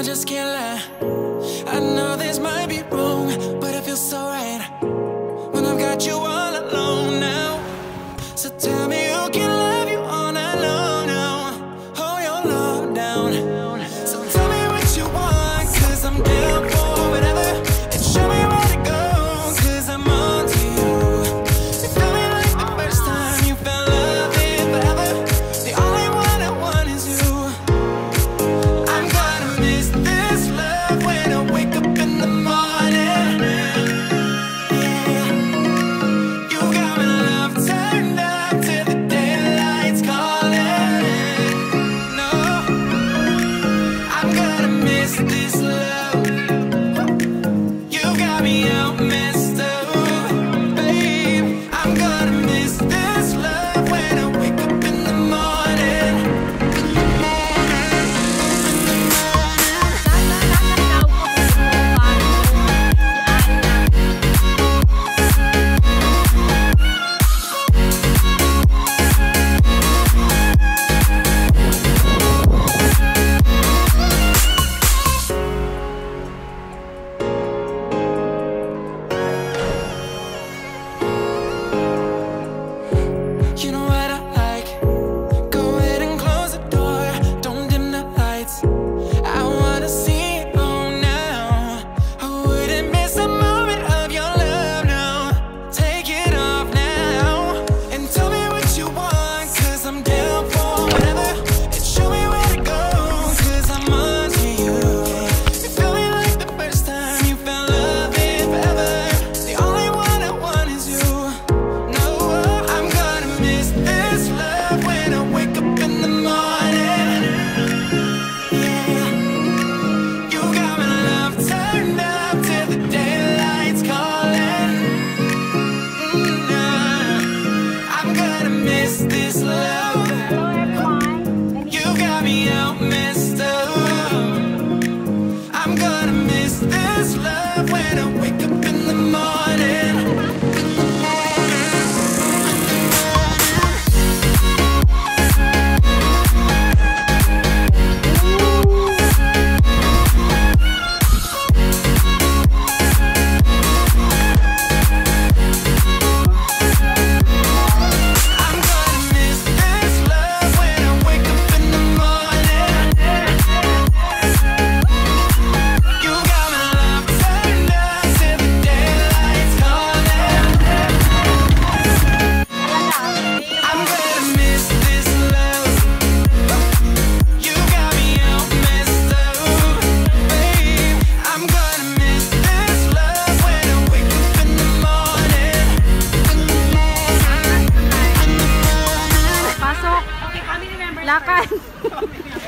I just can't lie. I know there's my I'm gonna miss this love. wake up. Yeah.